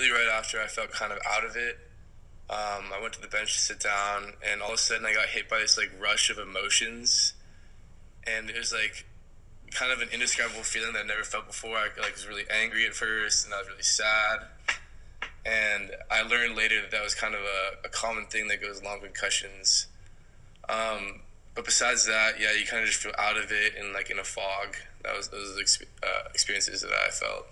immediately right after I felt kind of out of it. Um, I went to the bench to sit down, and all of a sudden I got hit by this like rush of emotions, and it was like kind of an indescribable feeling that I never felt before. I like was really angry at first, and I was really sad. And I learned later that that was kind of a, a common thing that goes along with concussions. Um, but besides that, yeah, you kind of just feel out of it and like in a fog. That was those uh, experiences that I felt.